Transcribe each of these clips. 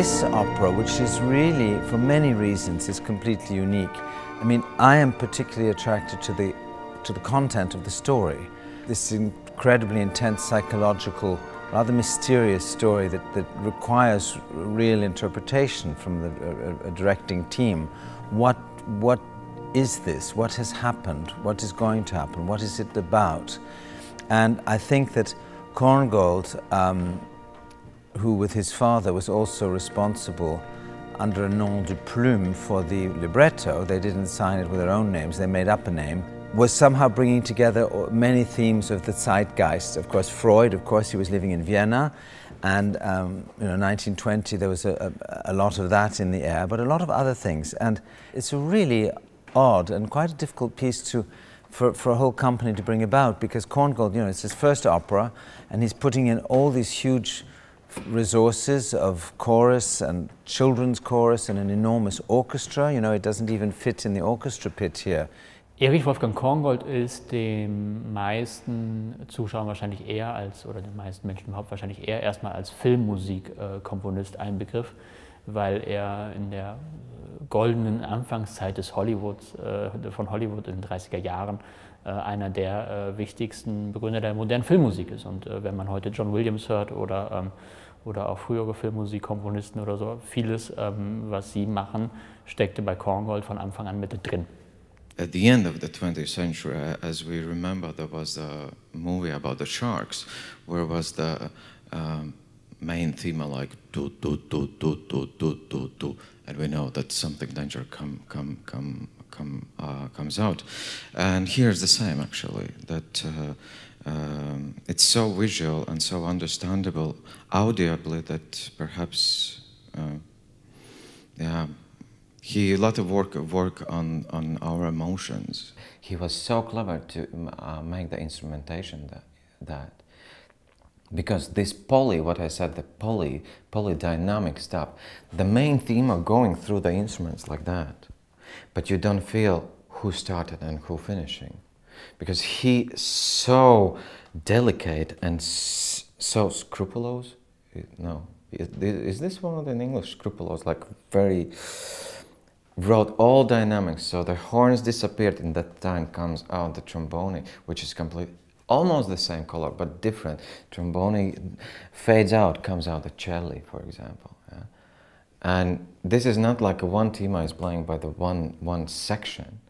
this opera, which is really, for many reasons, is completely unique. I mean, I am particularly attracted to the, to the content of the story. This incredibly intense psychological, rather mysterious story that, that requires real interpretation from the a, a directing team. What, what is this? What has happened? What is going to happen? What is it about? And I think that Korngold, um, who with his father was also responsible under a nom de plume for the libretto, they didn't sign it with their own names, they made up a name, was somehow bringing together many themes of the zeitgeist. Of course, Freud, of course, he was living in Vienna, and um, you know, 1920, there was a, a, a, lot of that in the air, but a lot of other things. And it's a really odd and quite a difficult piece to, for, for a whole company to bring about because Korngold, you know, it's his first opera, and he's putting in all these huge resources of chorus and children's chorus and an enormous orchestra. You know, it doesn't even fit in the orchestra pit here. Erich Wolfgang Korngold ist den meisten Zuschauern wahrscheinlich eher als, oder den meisten Menschen überhaupt wahrscheinlich eher erstmal als Filmmusikkomponist ein Begriff, weil er in der goldenen Anfangszeit des Hollywoods, äh, von Hollywood in den 30er Jahren einer der äh, wichtigsten Begründer der modernen Filmmusik ist. Und wenn man heute John Williams hört oder, ähm, oder auch frühere Filmmusikkomponisten oder so, vieles, ähm, was sie machen, steckte bei Korngold von Anfang an mit drin. at the end of the 20th century, as we remember, there was a movie about the sharks, where was the um, main theme like do do do do do do do do, and we know that something danger come come come come uh, comes out, and here's the same actually that. Uh, um, it's so visual and so understandable audibly that perhaps, uh, yeah, he a lot of work work on on our emotions. He was so clever to uh, make the instrumentation that that because this poly, what I said, the poly polydynamic stuff, the main theme are going through the instruments like that, but you don't feel who started and who finishing, because he so delicate and so scrupulous. No, is this one of the English scrupulous? Like very wrote all dynamics. So the horns disappeared in that time comes out the trombone, which is complete, almost the same color, but different. Trombone fades out, comes out the cello, for example. And this is not like a one tema is playing by the one, one section.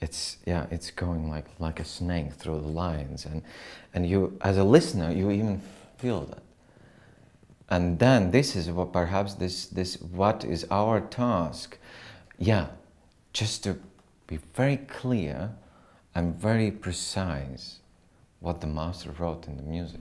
It's, yeah, it's going like, like a snake through the lines. And, and you, as a listener, you even feel that. And then this is what perhaps this, this, what is our task yeah, just to be very clear and very precise what the master wrote in the music.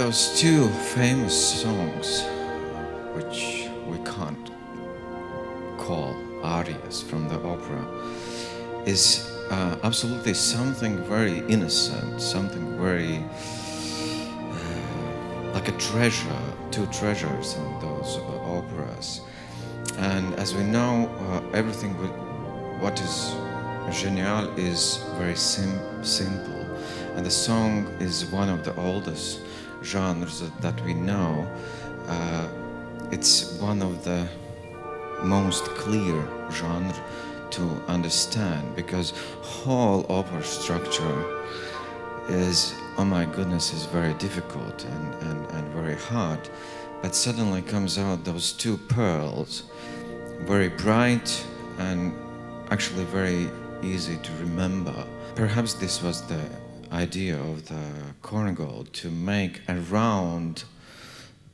Those two famous songs, which we can't call arias from the opera, is uh, absolutely something very innocent, something very uh, like a treasure, two treasures in those uh, operas. And as we know, uh, everything with what is genial is very sim simple. And the song is one of the oldest genres that we know, uh, it's one of the most clear genre to understand because whole opera structure is, oh my goodness, is very difficult and, and, and very hard. But suddenly comes out those two pearls, very bright and actually very easy to remember. Perhaps this was the idea of the Korngold to make around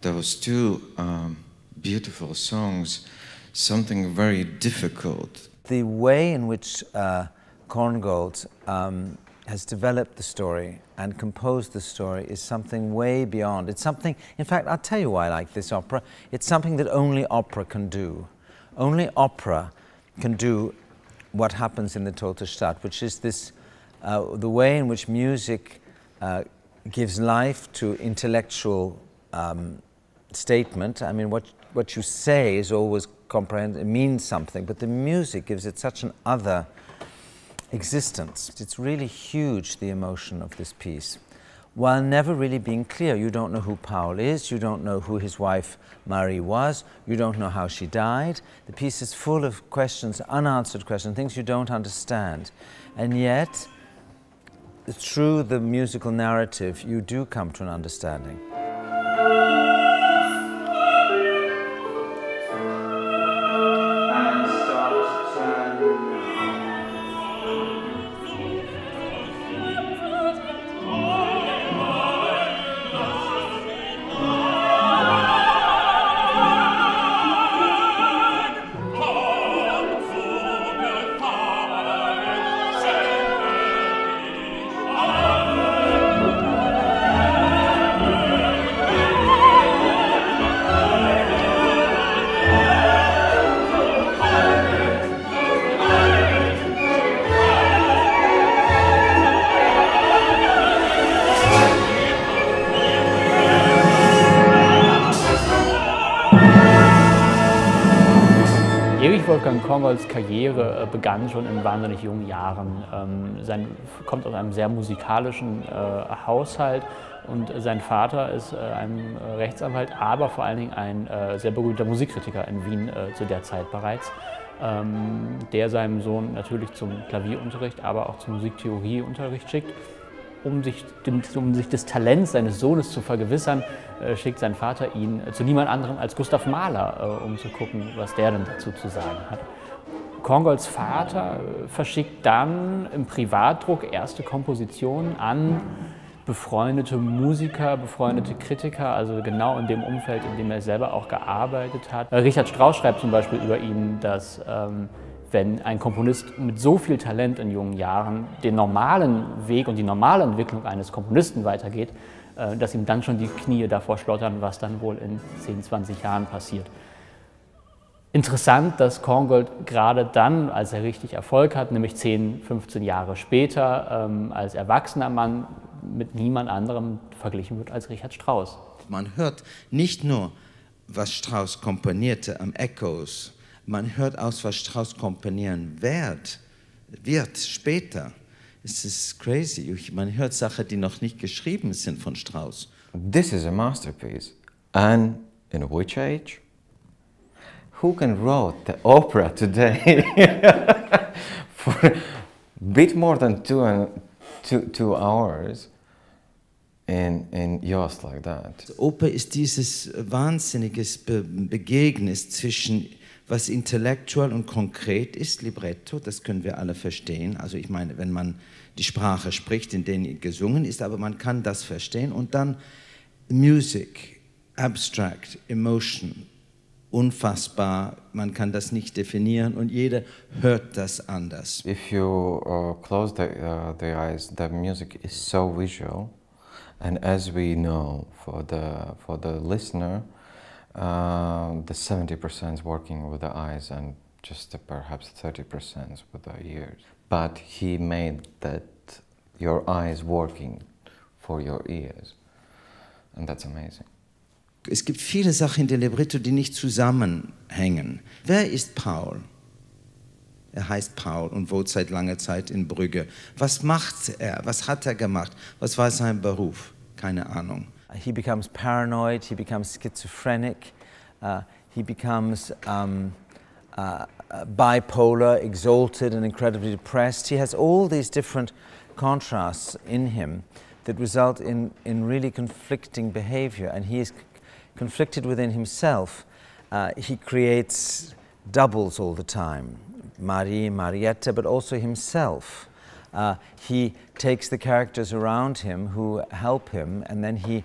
those two um, beautiful songs something very difficult. The way in which uh, Korngold um, has developed the story and composed the story is something way beyond. It's something, in fact, I'll tell you why I like this opera. It's something that only opera can do. Only opera can do what happens in the Tote Stadt, which is this, uh, the way in which music uh, gives life to intellectual um, statement. I mean, what, what you say is always comprehended, it means something, but the music gives it such an other existence. It's really huge, the emotion of this piece, while never really being clear. You don't know who Paul is, you don't know who his wife Marie was, you don't know how she died. The piece is full of questions, unanswered questions, things you don't understand. And yet, through the musical narrative, you do come to an understanding. Kongolds Karriere äh, begann schon in wahnsinnig jungen Jahren. Ähm, sein, kommt aus einem sehr musikalischen äh, Haushalt und sein Vater ist äh, ein Rechtsanwalt, aber vor allen Dingen ein sehr berühmter Musikkritiker in Wien zu der Zeit bereits, ähm, der seinem Sohn natürlich zum Klavierunterricht, aber auch zum Musiktheorieunterricht schickt um sich, um sich des Talents seines Sohnes zu vergewissern, schickt sein Vater ihn zu niemand anderem als Gustav Mahler, um zu gucken, was der denn dazu zu sagen hat. Kongolds Vater verschickt dann im Privatdruck erste Kompositionen an befreundete Musiker, befreundete Kritiker, also genau in dem Umfeld, in dem er selber auch gearbeitet hat. Richard Strauss schreibt zum Beispiel über ihn, dass ähm, wenn ein Komponist mit so viel Talent in jungen Jahren den normalen Weg und die normale Entwicklung eines Komponisten weitergeht, äh, dass ihm dann schon die Knie davor schlottern, was dann wohl in 10, 20 Jahren passiert. Interessant, dass Korngold gerade dann, als er richtig Erfolg hat, nämlich 10, 15 Jahre später, ähm, als erwachsener Mann mit niemand anderem verglichen wird als Richard Strauss. Man hört nicht nur, was Strauss komponierte am Echoes, man hört aus, was Strauss komponieren wird, wird später. Es ist crazy. Man hört Sachen, die noch nicht geschrieben sind von Strauss. This is a masterpiece. And in which age? Who can write the opera today for a bit more than two, and two, two hours in, in just like that? Oper ist dieses wahnsinniges Be Begegnis zwischen was intellektuell und konkret ist, Libretto, das können wir alle verstehen. Also ich meine, wenn man die Sprache spricht, in der gesungen ist, aber man kann das verstehen. Und dann Music, Abstract, Emotion, unfassbar, man kann das nicht definieren und jeder hört das anders. If you uh, close the, uh, the eyes, the music is so visual. And as we know, for the, for the listener, Uh, the 70% is working with the eyes and just perhaps 30% with the ears. But he made that your eyes working for your ears. And that's amazing. Es gibt viele Sachen in der Libretto, die nicht zusammenhängen. Wer ist Paul? Er heißt Paul und wohnt seit langer Zeit in Brügge. Was macht er? Was hat er gemacht? Was war sein Beruf? Keine Ahnung. he becomes paranoid, he becomes schizophrenic, uh, he becomes um, uh, bipolar, exalted, and incredibly depressed. He has all these different contrasts in him that result in, in really conflicting behavior, and he is conflicted within himself. Uh, he creates doubles all the time Marie, Marietta, but also himself. Uh, he takes the characters around him who help him, and then he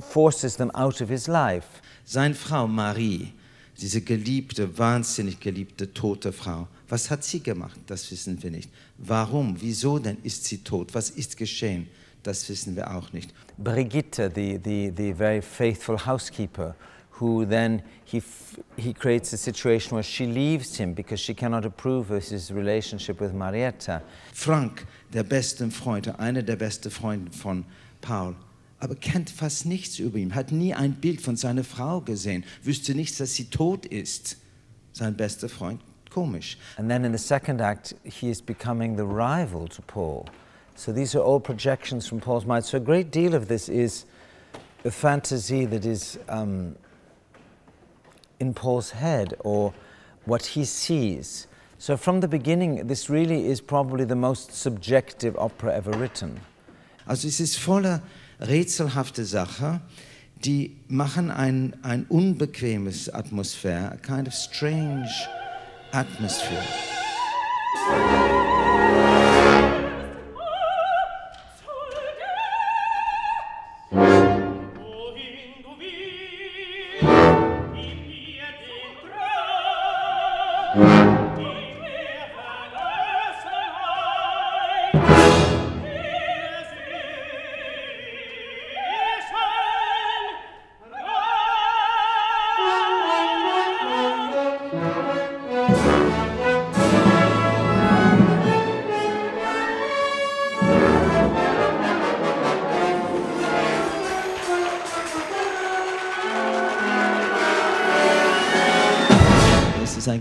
forces them out of his life. Seine Frau Marie, diese geliebte, wahnsinnig geliebte, tote Frau, was hat sie gemacht? Das wissen wir nicht. Warum? Wieso denn ist sie tot? Was ist geschehen? Das wissen wir auch nicht. Brigitte, the, the, the very faithful housekeeper, who then he, f- he creates a situation where she leaves him because she cannot approve of his relationship with Marietta. Frank, der beste Freund, einer der besten Freunde von Paul, aber kennt fast nichts über ihn, hat nie ein Bild von seiner Frau gesehen, wüsste nichts, dass sie tot ist. Sein bester Freund, komisch. And then in the second act, he is becoming the rival to Paul. So these are all projections from Paul's mind. So a great deal of this is a fantasy that is um, in Paul's head or what he sees. So from the beginning, this really is probably the most subjective opera ever written. Also es ist voller rätselhafte Sachen, die machen ein, ein unbequemes Atmosphäre, a kind of strange atmosphere.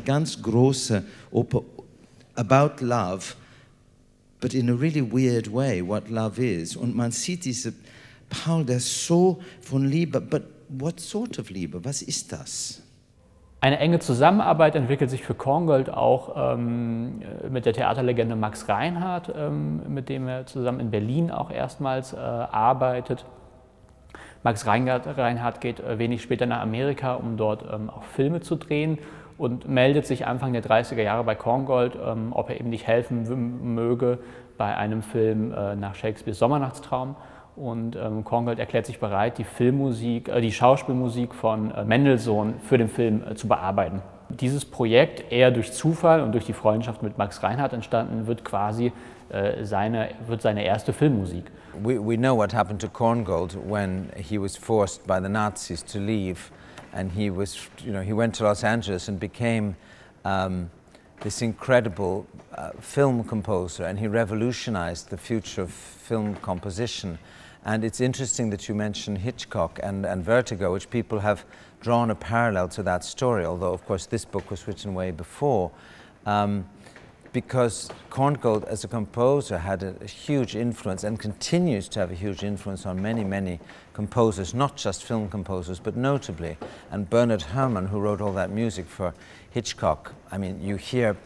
Ganz großer Oper about love, but in a really weird way, what love is. Und man sieht diese Paul, der so von Liebe, but what sort of Liebe? Was ist das? Eine enge Zusammenarbeit entwickelt sich für Korngold auch ähm, mit der Theaterlegende Max Reinhardt, ähm, mit dem er zusammen in Berlin auch erstmals äh, arbeitet. Max Reinhardt, Reinhardt geht äh, wenig später nach Amerika, um dort ähm, auch Filme zu drehen und meldet sich Anfang der 30er Jahre bei Korngold, ähm, ob er ihm nicht helfen möge bei einem Film äh, nach Shakespeares Sommernachtstraum. Und ähm, Korngold erklärt sich bereit, die Filmmusik, äh, die Schauspielmusik von äh, Mendelssohn für den Film äh, zu bearbeiten. Dieses Projekt, eher durch Zufall und durch die Freundschaft mit Max Reinhardt entstanden, wird quasi äh, seine, wird seine erste Filmmusik. We, we know what happened to Korngold when he was forced by the Nazis to leave, and he was, you know, he went to Los Angeles and became um, this incredible uh, film composer, and he revolutionized the future of film composition. And it's interesting that you mention Hitchcock and, and Vertigo, which people have drawn a parallel to that story, although, of course, this book was written way before. Um, because Korngold, as a composer, had a, a huge influence and continues to have a huge influence on many, many composers, not just film composers, but notably. And Bernard Herrmann, who wrote all that music for Hitchcock, I mean, you hear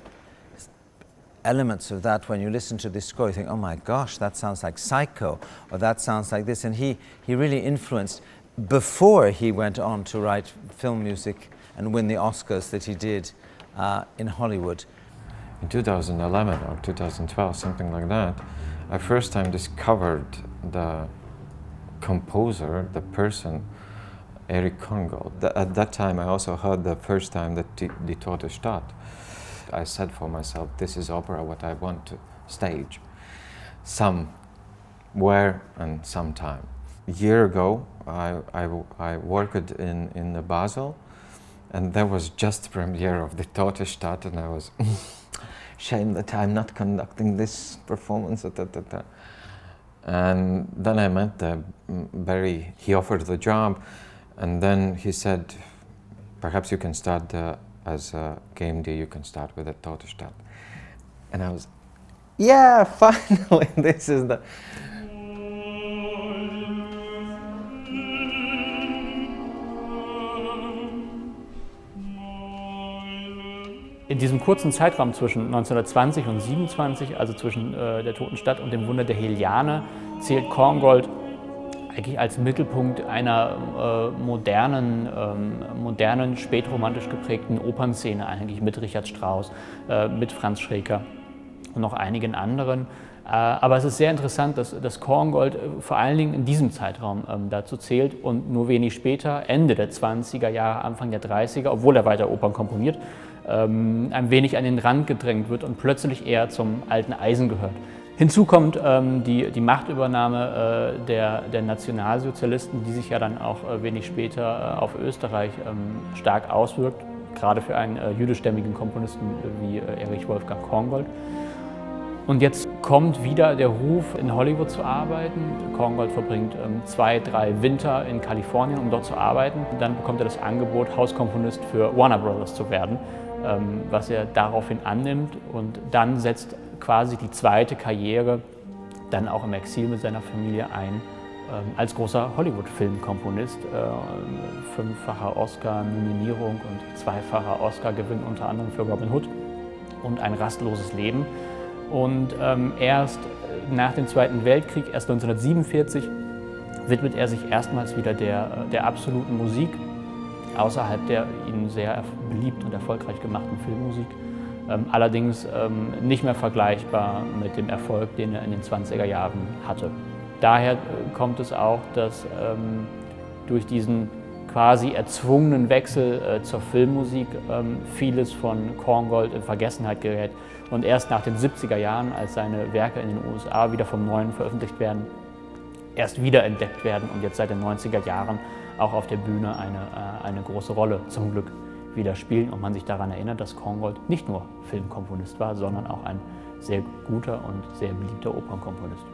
elements of that when you listen to this score, you think, oh my gosh, that sounds like Psycho, or that sounds like this. And he, he really influenced before he went on to write film music and win the Oscars that he did uh, in Hollywood. In 2011 or 2012, something like that, I first time discovered the composer, the person, Eric Korngold. At that time, I also heard the first time that Die, Die Tote Stadt. I said for myself, this is opera what I want to stage. Somewhere and sometime. A year ago, I, I, I worked in, in Basel, and there was just premiere of the Tote Stadt, and I was shame that I'm not conducting this performance. Da, da, da. And then I met mm, Barrie. He offered the job, and then he said, "Perhaps you can start uh, as a game day. You can start with a Tote Stadt." And I was, "Yeah, finally, this is the." In diesem kurzen Zeitraum zwischen 1920 und 27, also zwischen äh, der Toten Stadt und dem Wunder der Heliane, zählt Korngold eigentlich als Mittelpunkt einer äh, modernen, ähm, modernen, spätromantisch geprägten Opernszene, eigentlich mit Richard Strauss, äh, mit Franz Schreker und noch einigen anderen. Äh, aber es ist sehr interessant, dass, dass Korngold äh, vor allen Dingen in diesem Zeitraum ähm, dazu zählt und nur wenig später, Ende der 20er Jahre, Anfang der 30er, obwohl er weiter Opern komponiert, ähm, ein wenig an den Rand gedrängt wird und plötzlich eher zum alten Eisen gehört. Hinzu kommt ähm, die, die Machtübernahme äh, der, der Nationalsozialisten, die sich ja dann auch äh, wenig später äh, auf Österreich ähm, stark auswirkt, gerade für einen äh, jüdischstämmigen Komponisten wie äh, Erich Wolfgang Korngold. Und jetzt kommt wieder der Ruf, in Hollywood zu arbeiten. Korngold verbringt ähm, zwei, drei Winter in Kalifornien, um dort zu arbeiten. Dann bekommt er das Angebot, Hauskomponist für Warner Brothers zu werden, was er daraufhin annimmt. Und dann setzt quasi die zweite Karriere dann auch im Exil mit seiner Familie ein ähm, als großer Hollywood-Filmkomponist. Äh, fünffacher Oscar-Nominierung und zweifacher Oscar-Gewinn unter anderem für Robin Hood und ein rastloses Leben. Und ähm, erst nach dem Zweiten Weltkrieg, erst 1947, widmet er sich erstmals wieder der, der absoluten Musik, außerhalb der ihn sehr beliebt und erfolgreich gemachten Filmmusik. Ähm, allerdings ähm, nicht mehr vergleichbar mit dem Erfolg, den er in den 20er Jahren hatte. Daher äh, kommt es auch, dass ähm, durch diesen quasi erzwungenen Wechsel äh, zur Filmmusik vieles von Korngold in Vergessenheit gerät und erst nach den 70er Jahren, als seine Werke in den USA wieder vom Neuen veröffentlicht werden, erst wiederentdeckt werden und jetzt seit den 90er Jahren auch auf der Bühne eine, äh, eine große Rolle zum Glück wieder spielen und man sich daran erinnert, dass Korngold nicht nur Filmkomponist war, sondern auch ein sehr guter und sehr beliebter Opernkomponist.